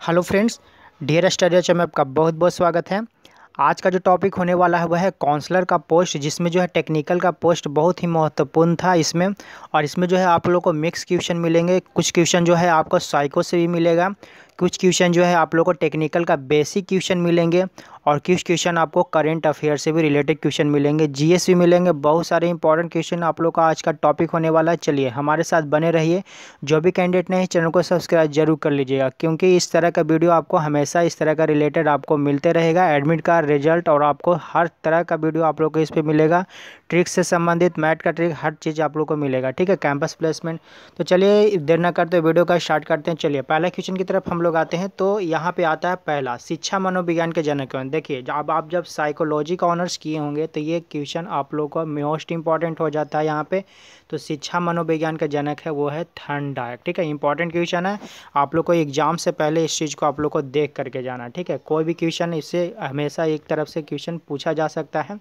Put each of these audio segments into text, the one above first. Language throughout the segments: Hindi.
हेलो फ्रेंड्स, डियर स्टडीज़ में आपका बहुत बहुत स्वागत है। आज का जो टॉपिक होने वाला है, वह है काउंसलर का पोस्ट, जिसमें जो है टेक्निकल का पोस्ट बहुत ही महत्वपूर्ण था इसमें। और इसमें जो है आप लोगों को मिक्स क्वेश्चन मिलेंगे, कुछ क्वेश्चन जो है आपको साइको से भी मिलेगा। कुछ क्वेश्चन जो है आप लोगों को टेक्निकल का बेसिक क्वेश्चन मिलेंगे और कुछ क्वेश्चन आपको करेंट अफेयर से भी रिलेटेड क्वेश्चन मिलेंगे जीएस भी मिलेंगे, बहुत सारे इंपॉर्टेंट क्वेश्चन आप लोग का आज का टॉपिक होने वाला है। चलिए, हमारे साथ बने रहिए। जो भी कैंडिडेट नहीं चैनल को सब्सक्राइब ज़रूर कर लीजिएगा, क्योंकि इस तरह का वीडियो आपको हमेशा इस तरह का रिलेटेड आपको मिलते रहेगा। एडमिट कार्ड रिज़ल्ट और आपको हर तरह का वीडियो आप लोग को इस पर मिलेगा। ट्रिक से संबंधित मैट का ट्रिक हर चीज़ आप लोग को मिलेगा, ठीक है? कैंपस प्लेसमेंट तो चलिए, देर ना करते वीडियो का स्टार्ट करते हैं। चलिए, पहला क्वेश्चन की तरफ़ हम लोग आते हैं तो यहाँ पे आता है पहला, शिक्षा मनोविज्ञान के जनक कौन देखिए अब आप जब साइकोलॉजी का ऑनर्स किए होंगे तो ये क्वेश्चन आप लोग को मोस्ट इंपॉर्टेंट हो जाता है यहाँ पे। तो शिक्षा मनोविज्ञान का जनक है, वो है थर्नडायक ठीक है इंपॉर्टेंट क्वेश्चन है। आप लोग को एग्ज़ाम से पहले इस चीज़ को आप लोग को देख करके जाना, ठीक है? कोई भी क्वेश्चन इससे हमेशा एक तरफ़ से क्वेश्चन पूछा जा सकता है।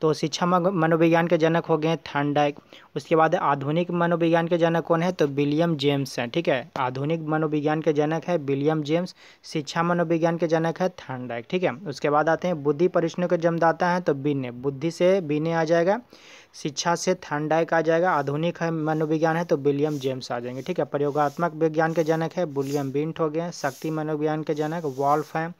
तो शिक्षा मनोविज्ञान के जनक हो गए थर्नडायक उसके बाद आधुनिक मनोविज्ञान के जनक कौन है? तो विलियम जेम्स हैं, ठीक है? आधुनिक मनोविज्ञान के जनक है विलियम जेम्स शिक्षा मनोविज्ञान के जनक है थर्नडायक ठीक है, उसके बाद आते हैं, बुद्धि परिश्रम के जन्मदाता हैं तो बिन्ने बुद्धि से बिन्ने आ जाएगा, शिक्षा से थर्नडाइक आ जाएगा, आधुनिक है, मनोविज्ञान है तो विलियम जेम्स आ जाएँगे। ठीक है, प्रयोगात्मक विज्ञान के जनक है विलियम बिंट हो गए, शक्ति मनोविज्ञान के जनक, वॉल्फ हैं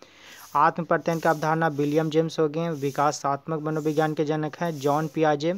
आत्म प्रत्ययन का अवधारणा, विलियम जेम्स हो गए, विकासात्मक मनोविज्ञान के जनक हैं, जॉन पियाजे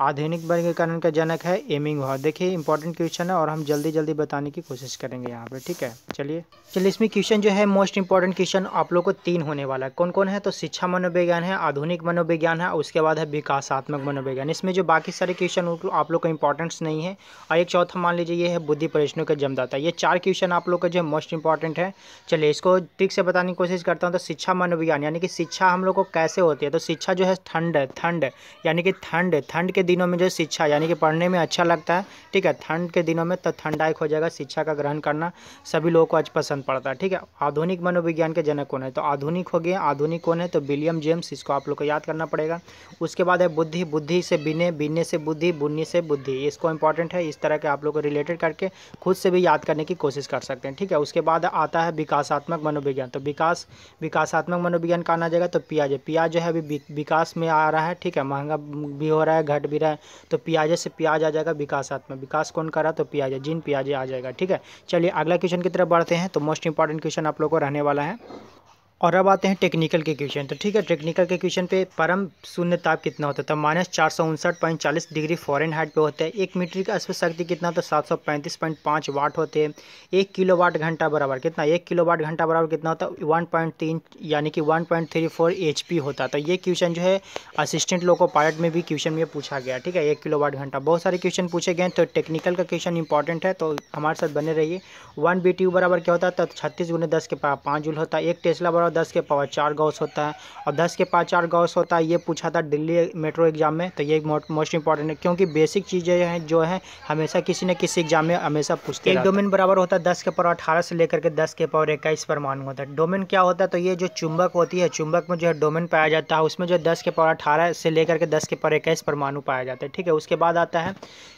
आधुनिक वर्गीकरण का जनक है एमिंग भाव देखिए इंपॉर्टेंट क्वेश्चन है और हम जल्दी जल्दी बताने की कोशिश करेंगे यहाँ पे, ठीक है? चलिए। चलिए, इसमें क्वेश्चन जो है मोस्ट इंपॉर्टेंट क्वेश्चन आप लोग को तीन होने वाला है। कौन कौन है? तो शिक्षा मनोविज्ञान है, आधुनिक मनोविज्ञान है, उसके बाद है विकासात्मक मनोविज्ञान। इसमें जो बाकी सारे क्वेश्चन आप लोग का इंपॉर्टेंस नहीं है। और एक चौथा मान लीजिए, ये है बुद्धि परिश्रम का जमदाता। ये चार क्वेश्चन आप लोग का जो मोस्ट इंपॉर्टेंट है। चलिए, इसको ठीक से बताने की कोशिश करता हूँ। तो शिक्षा मनोविज्ञान, यानी कि शिक्षा हम लोग को कैसे होती है? तो शिक्षा जो है, ठंड ठंड, यानी कि ठंड ठंड के दिनों में जो शिक्षा, यानी कि पढ़ने में अच्छा लगता है, ठीक है? ठंड के दिनों में तो ठंडाइक हो जाएगा, शिक्षा का ग्रहण करना सभी लोगों को आज पसंद पड़ता है, ठीक है? आधुनिक मनोविज्ञान के जनक कौन है? तो आधुनिक हो गया आधुनिक कौन है? तो विलियम जेम्स, इसको आप लोग को याद करना पड़ेगा। उसके बाद है बुद्धि बुद्धि से बिने बिने से बुद्धि, बुन्नी से बुद्धि, इसको इंपॉर्टेंट है, इस तरह के आप लोग को रिलेटेड करके खुद से भी याद करने की कोशिश कर सकते हैं, ठीक है? उसके बाद आता है विकासात्मक मनोविज्ञान तो विकास, विकासात्मक मनोविज्ञान का आना जाएगा? तो प्याज प्याज जो है अभी विकास में आ रहा है, ठीक है? महँगा भी हो रहा है, घट भी रहा है तो प्याजे से प्याज आ जाएगा विकासात्मक। विकास कौन करा? तो प्याज। जिन प्याजे आ जाएगा, ठीक है? चलिए, अगला क्वेश्चन की तरफ़ बढ़ते हैं तो मोस्ट इंपॉर्टेंट क्वेश्चन आप लोग को रहने वाला है। और अब आते हैं टेक्निकल के क्वेश्चन तो ठीक है टेक्निकल के क्वेश्चन पे परम शून्य ताप कितना होता है? तो माइनस चार सौ उनसठ पॉइंट चालीस डिग्री फॉरन हाइट पर होता है। एक मीटर का अश्व शक्ति कितना होता है? सात सौ पैंतीस पॉइंट पाँच वाट होते हैं। एक किलो वाट घंटा बराबर कितना? एक किलो वाट घंटा बराबर कितना होता है? वन पॉइंट तीन, यानी कि one point three four H P होता तो ये क्वेश्चन जो है असिस्टेंट लोको पायलट में भी क्वेश्चन में पूछा गया। ठीक है, एक किलो वाट घंटा। बहुत सारे क्वेश्चन पूछे गए तो टेक्निकल का क्वेश्चन इंपॉर्टेंट है तो हमारे साथ बने रहिए। वन बी बराबर क्या होता है? तो छत्तीस गुने दस के पाँच जूल होता है। एक टेस्ला बराबर दस के पावर चार गौस होता है। और दस के पाँच चार गौस होता है ये पूछा था दिल्ली मेट्रो एग्ज़ाम में तो ये मोस्ट इंपॉर्टेंट है क्योंकि बेसिक चीज़ें हैं जो है हमेशा किसी न किसी एग्ज़ाम में हमेशा पूछते हैं। एक डोमेन बराबर होता है दस के पावर अठारह से लेकर के दस के पावर इक्कीस परमाणु होता है। डोमेन क्या होता है तो ये जो चुंबक होती है चुंबक में जो है डोमेन पाया जाता है उसमें जो दस के पावर अठारह से लेकर के दस के पावर इक्कीस परमाणु पाया जाता है। ठीक है उसके बाद आता है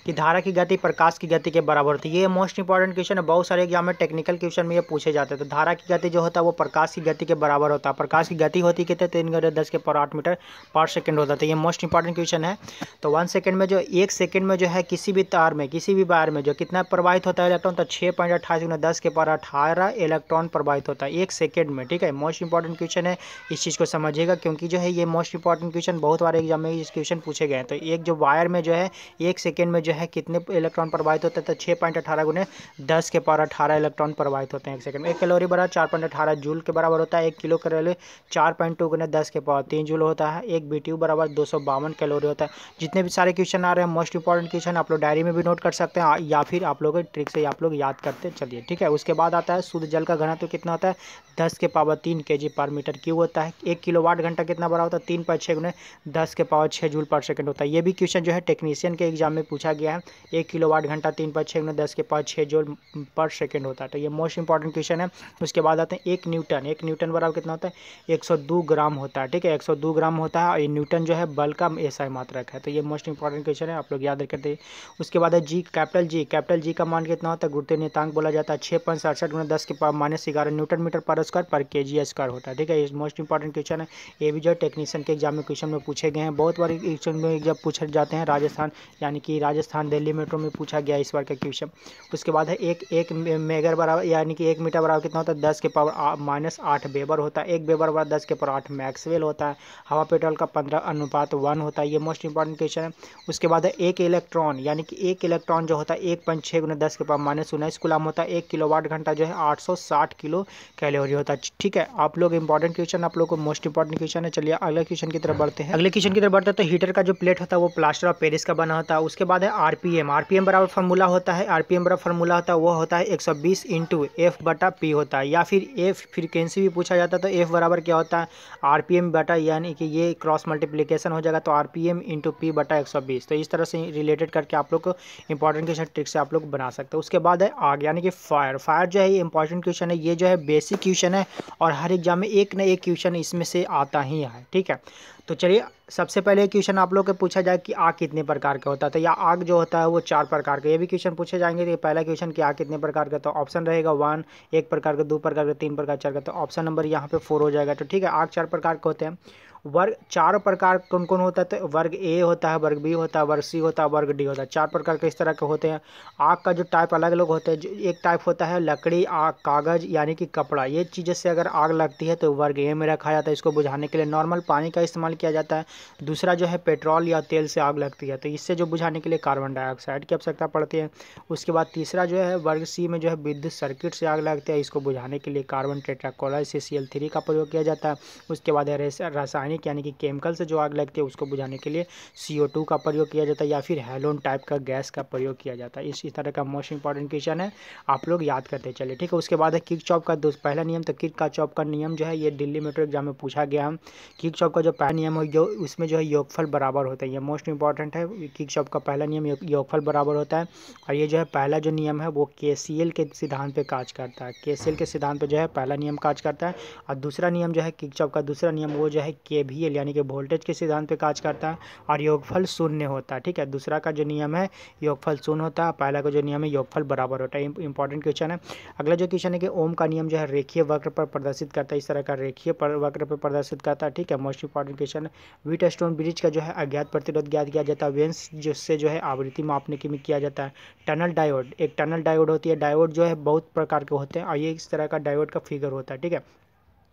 कि धारा की गति प्रकाश की गति के बराबर होती है। ये मोस्ट इंपॉर्टेंट क्वेश्चन है बहुत सारे एग्ज़ाम में टेक्निकल क्वेश्चन में ये पूछे जाते हैं। तो धारा की गति जो होता है वो प्रकाश की गति के बराबर होता। है प्रकाश की गति होती है थे तीन घंटे दस के पर आठ मीटर पर सेकंड होता। था ये मोस्ट इंपॉर्टेंट क्वेश्चन है। तो वन सेकंड में जो, एक सेकंड में जो है किसी भी तार में, किसी भी वायर में जो कितना प्रवाहित होता है इलेक्ट्रॉन तो छः पॉइंट अट्ठाईस गुना दस के पर अठारह इलेक्ट्रॉन प्रवाहित होता है एक सेकेंड में, ठीक है? मोस्ट इंपॉर्टेंट क्वेश्चन है। इस चीज़ को समझिएगा, क्योंकि जो है ये मोस्ट इंपॉर्टेंट क्वेश्चन बहुत बार एग्ज़ाम में इस क्वेश्चन पूछे गए तो एक जो वायर में जो है, एक सेकेंड में जो है कितने इलेक्ट्रॉन प्रवाहित होते हैं? तो छः पॉइंट अठारह गुने दस के पर अठारह इलेक्ट्रॉन प्रवाहित होते हैं एक सेकंड में। एक कैलोरी बराबर चार पॉइंट अठारह जूल के बराबर होता है। एक किलो करेले चार पॉइंट टू गुना दस के पावर तीन जूल होता है, एक बी बराबर दो सौ बावन कैलोरी होता है। जितने भी सारे क्वेश्चन आ रहे हैं मोस्ट इंपॉर्टेंट क्वेश्चन आप लोग डायरी में भी नोट कर सकते हैं, या फिर आप लोग ट्रिक से आप लोग याद करते चलिए, ठीक है? उसके बाद आता है शुद्ध जल का घना तो कितना होता है? दस के पावर तीन के जी पर मीटर क्यों होता है। एक किलो वाट घंटा कितना बड़ा होता है? तीन पर छः गुने दस के पावर छः जूल पर सेकंड होता है। ये भी क्वेश्चन जो है टेक्नीशियन के एग्ज़ाम में पूछा गया है। एक किलो वाट घंटा तीन पर छः गुने दस के पावर छः जूल पर सेकंड होता है। तो ये मोस्ट इंपॉर्टेंट क्वेश्चन है। उसके बाद आते हैं, एक न्यूटन। एक न्यूटन बराबर कितना होता है? एक सौ दो ग्राम होता है, ठीक है? एक सौ दो ग्राम होता है और ये न्यूटन जो है बल का ऐसा मात्रक है। तो ये मोस्ट इंपॉर्टेंट क्वेश्चन है, आप लोग याद रखते हैं उसके बाद है G capital G capital G का मान कितना होता है? गुरुत्व नितांक बोला जाता है। छः पॉइंट सड़सठ गुना दस के पावर माइनस ग्यारह न्यूटन मीटर पर स्क्वायर पर के जी स्क्वायर होता है। ठीक है, ये मोस्ट इंपॉर्टेंट क्वेश्चन है। ये भी जो टेक्नीशियन के एग्ज़ाम में क्वेश्चन में पूछे गए हैं, बहुत बार क्वेश्चन में जब पूछे जाते हैं राजस्थान, यानी कि राजस्थान दिल्ली मेट्रो में पूछा गया इस बार का क्वेश्चन उसके बाद है एक एक मेगर बराबर, यानी कि एक मीटर बराबर कितना होता है? दस के पावर माइनस आठ बेबर होता है। एक बेबर बराबर दस के पावर आठ मैक्सवेल होता है। हवा पेट्रोल का पंद्रह अनुपात वन होता है। ये मोस्ट इंपॉर्टेंट क्वेश्चन है। उसके बाद है एक इलेक्ट्रॉन यानी कि एक इलेक्ट्रॉन जो होता है, एक पॉइंट छः गुना दस के पावर माइनस उन्नीस गुलाम होता है एक किलो वाट घंटा जो है आठ सौ साठ किलो कैलोरी होता है। ठीक है आप लोग इंपॉर्टेंट क्वेश्चन आप लोग को मोस्ट इंपॉर्टेंट क्वेश्चन है। चलिए अगले क्वेश्चन की तरफ़ बढ़ते हैं। अगले क्वेश्चन की तरफ़ बढ़ते हैं तो हीटर का जो प्लेट होता है वो प्लास्टर ऑफ़ पेरिस का बना होता है। उसके बाद है आरपीएम आरपीएम बराबर फार्मूला होता है। आरपीएम बराबर फार्मूला होता है वो होता है एक सौ बीस इंटू एफ़ बटा पी होता है। या फिर एफ़ फ्रिक्वेंसी भी पूछा जाता है तो एफ़ बराबर क्या होता है? आरपीएम बटा यानी कि ये क्रॉस मल्टीप्लीकेशन हो जाएगा तो आरपीएम इंटू पी बटा एक सौ बीस। तो इस तरह से रिलेटेड करके आप लोग इंपॉर्टेंट क्वेश्चन ट्रिक से आप लोग बना सकते हैं। उसके बाद है आग यानी कि फायर फायर जो है ये इंपॉर्टेंट क्वेश्चन है। ये जो है बेसिक क्वेश्चन है और हर एग्ज़ाम में एक न एक क्वेश्चन इसमें से आता ही है, ठीक है? तो चलिए, सबसे पहले क्वेश्चन आप लोग के पूछा जाए कि आग कितने प्रकार का होता है। तो या आग जो होता है वो चार प्रकार का, ये भी क्वेश्चन पूछे जाएँगे। तो पहला क्वेश्चन कि आग कितने प्रकार का तो ऑप्शन रहेगा वन, एक प्रकार का, दो प्रकार का, तीन प्रकार चार का तो ऑप्शन नंबर यहाँ पे फोर हो जाएगा। तो ठीक है, आग चार प्रकार के होते हैं। वर्ग, चार प्रकार कौन कौन होता है? तो वर्ग ए होता है, वर्ग बी होता है, वर्ग सी होता है, वर्ग डी होता है। चार प्रकार के इस तरह के होते हैं। आग का जो टाइप अलग अलग होता है एक टाइप होता है लकड़ी आग कागज़, यानी कि कपड़ा। ये चीज़ें से अगर आग लगती है तो वर्ग ए में रखा जाता है। इसको बुझाने के लिए नॉर्मल पानी का इस्तेमाल किया जाता है। दूसरा जो है पेट्रोल या तेल से आग लगती है तो इससे जो बुझाने के लिए कार्बन डाइऑक्साइड की आवश्यकता पड़ती है। उसके बाद तीसरा जो है, वर्ग सी में जो है विद्युत सर्किट से आग लगती है। इसको बुझाने के लिए कार्बन टेट्राकोला सी सी का प्रयोग किया जाता है। उसके बाद रासायनिक यानी कि केमिकल से जो आग लगती है उसको बुझाने के लिए सी का प्रयोग किया जाता है या फिर हेलोन टाइप का गैस का प्रयोग किया जाता है। इसी तरह का मोस्ट इंपॉर्टेंट क्वेश्चन है। आप लोग याद करते चले ठीक है, उसके बाद है किक चौप का पहला नियम तो किक का चौप का नियम जो है, ये दिल्ली मेट्रो एग्ज़ाम में पूछा गया हम किक चौप का जो पहला नियम है जो उसमें जो है योगफल बराबर होता है। ये मोस्ट इंपॉर्टेंट है। किक चौप का पहला नियम योगफल बराबर होता है। और ये जो है, पहला जो नियम है, वो केसीएल के सिद्धांत पे काज करता है। के के सिद्धांत पे जो है, पहला नियम काज करता है। और दूसरा नियम जो है, किक चौप का दूसरा नियम, वो जो है, के यानी कि वोल्टेज के सिद्धांत पे काज करता है और योगफल शून्य होता है, ठीक है? दूसरा का जो नियम है, योगफल शून्य होता है, पहला का जो नियम है, योगफल बराबर होता है इंपॉर्टेंट क्वेश्चन है। अगला जो क्वेश्चन है कि ओम का नियम जो है, रेखीय वक्र पर प्रदर्शित करता है, इस तरह का रेखीय वक्र पर प्रदर्शित करता है, ठीक है? मोस्ट इंपॉर्टेंट क्वेश्चन है। वीट स्टोन ब्रिज का जो है, अज्ञात प्रतिरोध ज्ञात किया जाता है, वेंस जिससे जो है, आवृत्ति मापने के में किया जाता है। टनल डायोड एक टनल डायोड होती है डायोड जो है, बहुत प्रकार के होते हैं, और ये इस तरह का डायोड का फिगर होता है, ठीक है?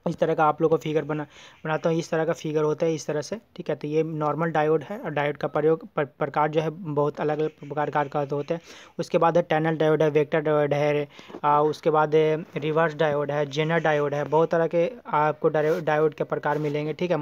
इस तरह का आप लोग को फिगर बना बनाता हूँ इस तरह का फिगर होता है इस तरह से ठीक है? तो ये नॉर्मल डायोड है और डायोड का प्रयोग पर, प्रकार जो है बहुत अलग अलग प्रकार का होते हैं। उसके बाद है टैनल डायोड है वेक्टर डायोड है आ, उसके बाद रिवर्स डायोड है जेनर डायोड है बहुत तरह के आपको डायोड के प्रकार मिलेंगे ठीक है?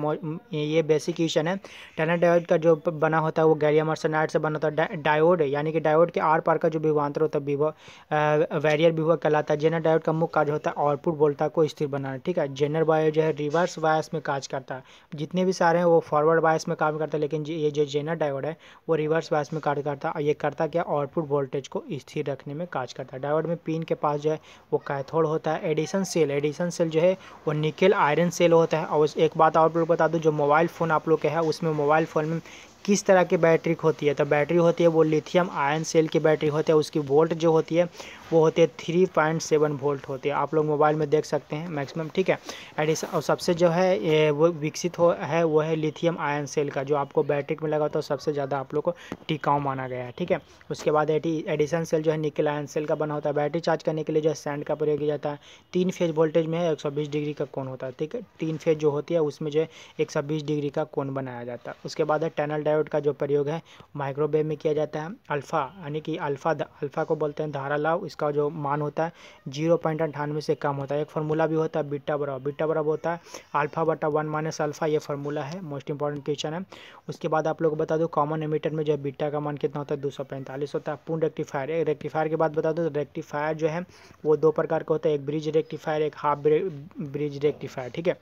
ये बेसिक क्वेश्चन है। टैनल डायोड का जो बना होता है वो गैरियम आर्सेनाइड से बना होता है। डायोड यानी कि डायोड के आर पार का जो विभवान्तर होता है वैरियर विभव कहलाता है। जेनर डायोड का मुख्य कार्य होता है आउटपुट वोल्टा को स्थिर बनाना ठीक है? जेनर बायो जो है रिवर्स बायस में काज करता है। जितने भी सारे हैं, वो फॉरवर्ड बायस में काम करता है, लेकिन ये जो जेनर डायोड है, वो रिवर्स बायस में कार्य करता है। और ये करता क्या? आउटपुट वोल्टेज को स्थिर रखने में काज करता है। डायोड में पिन के पास जो है, वो कैथोड होता है एडिशन सेल एडिशन सेल जो है, वो निकेल आयरन सेल होता है। और एक बात लोग बता दूँ, जो मोबाइल फ़ोन आप लोग के है, उसमें मोबाइल फ़ोन में किस तरह की बैटरी होती है? तो बैटरी होती है, वो लिथियम आयन सेल की बैटरी होती है, उसकी वोल्ट जो होती है, वो होती है थ्री पॉइंट सेवन वोल्ट होती है। आप लोग मोबाइल में देख सकते हैं मैक्सिमम, ठीक है? एडिशन और सबसे जो है वो विकसित हो, है, वो है लिथियम आयन सेल का, जो आपको बैटरी में लगा तो सबसे ज़्यादा आप लोग को टिकाऊ माना गया है, ठीक है? उसके बाद एडिसन सेल जो है, निकल आयन सेल का बना होता है। बैटरी चार्ज करने के लिए जो है सैंड का प्रयोग किया जाता है। तीन फ़ेज़ वोल्टेज में है एक डिग्री का कोण होता है, ठीक है? तीन फ़ेज़ जो होती है, उसमें जो है, एक सौ बीस डिग्री का कोण बनाया जाता है। उसके बाद है टनल डायोड का जो प्रयोग है माइक्रोवेव में किया जाता है, अल्फ़ा, यानी कि अल्फ़ा अल्फ़ा को बोलते हैं धारा लाभ इसका जो मान होता है, ज़ीरो पॉइंट अट्ठानवे से कम होता है। एक फार्मूला भी होता है बिट्टा बराबर बिट्टा बराबर होता है, अल्फ़ा बटा वन माइनस अल्फ़ा, ये फार्मूला है मोस्ट इंपॉर्टेंट क्वेश्चन है। उसके बाद आप लोग बता दो कॉमन एमीटर में जो बिट्टा का मान कितना होता है, दो सौ पैंतालीस होता है। पूर्ण रेक्टिफायर एक रेक्टिफायर की बात बता दो रेक्टिफायर जो है, वो दो प्रकार का होता है, एक ब्रिज रेक्टिफायर एक हाफ़ ब्रिज रेक्टिफायर ठीक है?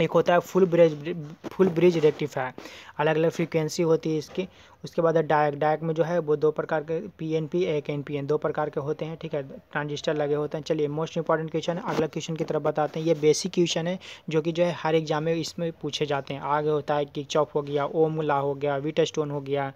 एक होता है full bridge full bridge rectifier अलग अलग फ्रीक्वेंसी होती है इसकी। उसके बाद डायक डायक में जो है वो दो प्रकार के पी एन पी एक एन पी एन दो प्रकार के होते हैं, ठीक है? ट्रांजिस्टर लगे होते हैं। चलिए मोस्ट इंपॉर्टेंट क्वेश्चन है। अगला क्वेश्चन की तरफ़ बताते हैं। ये बेसिक क्वेश्चन है, जो कि जो है हर एग्ज़ाम में इसमें पूछे जाते हैं। आगे होता है कि चौक हो गया ओमला हो गया वीटा स्टोन हो गया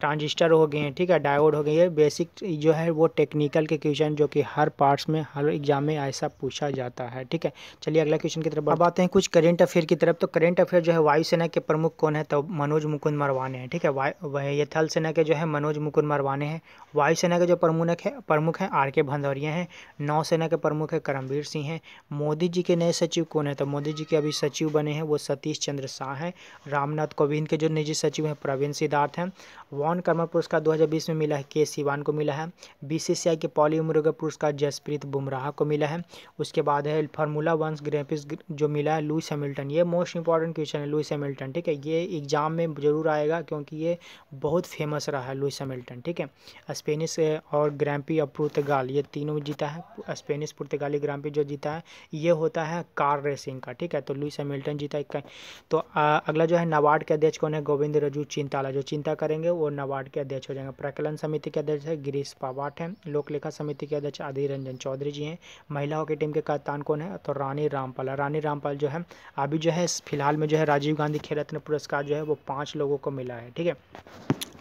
ट्रांजिस्टर हो गए हैं, ठीक है, डायोड हो गए ये बेसिक जो है वो टेक्निकल के क्वेश्चन जो कि हर पार्ट्स में, हर एग्ज़ाम में ऐसा पूछा जाता है, ठीक है। चलिए अगला क्वेश्चन की तरफ़ अब आते हैं कुछ करेंट अफेयर की तरफ़। तो करेंट अफेयर जो है वायुसेना के प्रमुख कौन है? तो मनोज मुकुंद मरवाने हैं, ठीक है। वह ये थल सेना के जो है मनोज मुकुंद मरवाने हैं। वायुसेना के जो प्रमुख है, प्रमुख हैं आर के भंदौरिया हैं। नौसेना के प्रमुख है करमवीर सिंह हैं। मोदी जी के नए सचिव कौन है? तो मोदी जी के अभी सचिव बने हैं वो सतीश चंद्र शाह हैं। रामनाथ कोविंद के जो निजी सचिव हैं, प्रवीण सिद्धार्थ हैं। वन कर्मर पुरस्कार 2020 में मिला है, के सिवान को मिला है बीसीसीआई के पॉली उम्र पुरस्कार जसप्रीत बुमराह को मिला है, उसके बाद है फार्मूला वन ग्रेपिस जो मिला है लुइस हैमिल्टन, ये मोस्ट इंपॉर्टेंट क्वेश्चन है लुइस हैमिल्टन, ठीक है, ये एग्ज़ाम में ज़रूर आएगा क्योंकि ये बहुत फ़ेमस रहा है लुइस हैमिल्टन, ठीक है, स्पेनिश और ग्राम्पी और पुर्तगाल, ये तीनों जीता है, स्पेनिश पुर्तगाली ग्राम्पी जो जीता है, ये होता है कार रेसिंग का, ठीक है तो लुइस हैमिल्टन जीता है तो अगला जो है नबार्ड के अध्यक्ष कौन है, गोविंद रजू चिंताला, जो चिंता करेंगे वो नाबार्ड के अध्यक्ष हो जाएँगे। प्रकलन समिति के अध्यक्ष है, गिरीश पावाट हैं। लोकलेखा समिति के अध्यक्ष अधीर रंजन चौधरी जी हैं। महिला हॉकी टीम के कप्तान कौन है? तो रानी रामपाल रानी रामपाल जो है, अभी जो है, फ़िलहाल में जो है, राजीव गांधी खेल रत्न पुरस्कार जो है, वो पाँच लोगों को मिला है। ठीक है?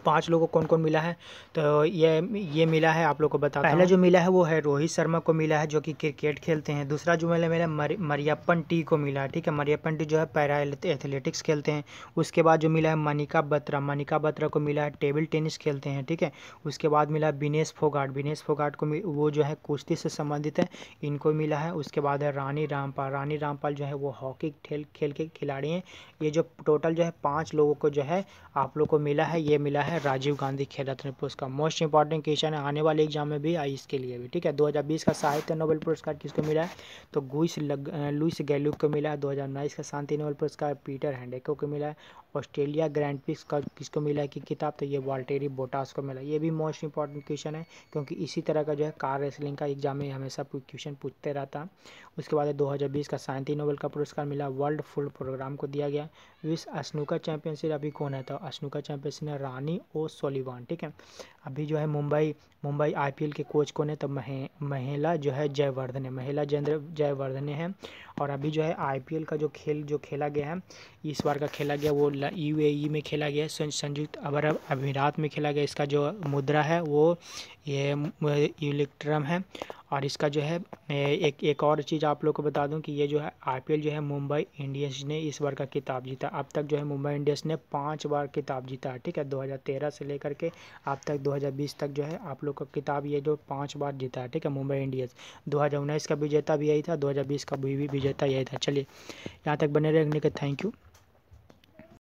पाँच लोगों को कौन कौन मिला है? तो ये ये मिला है आप लोग को बता पहला जो मिला है वो है रोहित शर्मा को मिला है जो कि क्रिकेट खेलते हैं। दूसरा जो मिला मिला मर, मरियप्पन टी को मिला है ठीक है? मरियप्पन टी जो है पैरा एथलेटिक्स खेलते हैं। उसके बाद जो मिला है मनिका बत्रा मनिका बत्रा को मिला है टेबल टेनिस खेलते हैं ठीक है? उसके बाद मिला बिनेश फोगाट बिनेश फोगाट को वो जो है कुश्ती से संबंधित है इनको मिला है। उसके बाद है रानी रामपाल रानी रामपाल जो है वो हॉकी खेल खेल के खिलाड़ी हैं। ये जो टोटल जो है पाँच लोगों को जो है आप लोग को मिला है ये मिला है राजीव गांधी खेल रत्न पुरस्कार। मोस्ट इंपॉर्टेंट क्वेश्चन है, आने वाले एग्ज़ाम में भी आई इसके लिए भी, ठीक है? 2020 का साहित्य नोबेल पुरस्कार किसको मिला है? तो गुइस लुइस गैलुक को मिला है। दो हज़ार उन्नीस का शांति नोबेल पुरस्कार पीटर हैंडेको को मिला है। ऑस्ट्रेलिया ग्रैंड पिक्स का किसको मिला है कि किताब तो ये वाल्टेरी बोटास को मिला। ये भी मोस्ट इंपॉर्टेंट क्वेश्चन है, क्योंकि इसी तरह का जो है कार रेसलिंग का एग्ज़ाम में हमेशा क्वेश्चन पूछते रहता। उसके बाद 2020 का शांति नोबेल का पुरस्कार मिला वर्ल्ड फ़ूड प्रोग्राम को दिया गया। विश्व स्नूकर चैंपियनशिप अभी कौन है? तो स्नूकर चैंपियनशिप है रानी ओ सोलिवान ठीक है? अभी जो है मुंबई मुंबई आईपीएल के कोच कौन है? तो महे, महिला जो है जयवर्धन है, महिला जयेंद्र, जयवर्धन है। और अभी जो है आईपीएल का जो खेल, जो खेला गया है, इस बार का खेला गया वो यूएई में खेला गया संयुक्त अरब अमीरात में खेला गया। इसका जो मुद्रा है, वो ये इलेक्ट्रम है। और इसका जो है एक एक और चीज़ आप लोग को बता दूँ कि ये जो है आईपीएल जो है, मुंबई इंडियंस ने इस बार का किताब जीता। अब तक जो है, मुंबई इंडियंस ने पाँच बार किताब जीता है? ठीक है 2013 से लेकर के अब तक 2020 तक जो है, आप लोग का किताब ये जो पाँच बार जीता है, ठीक है, मुंबई इंडियंस। दो हज़ार उन्नीस का विजेता भी यही था, दो हज़ार बीस का भी विजेता यही था। चलिए, यहाँ तक बने रहने के थैंक यू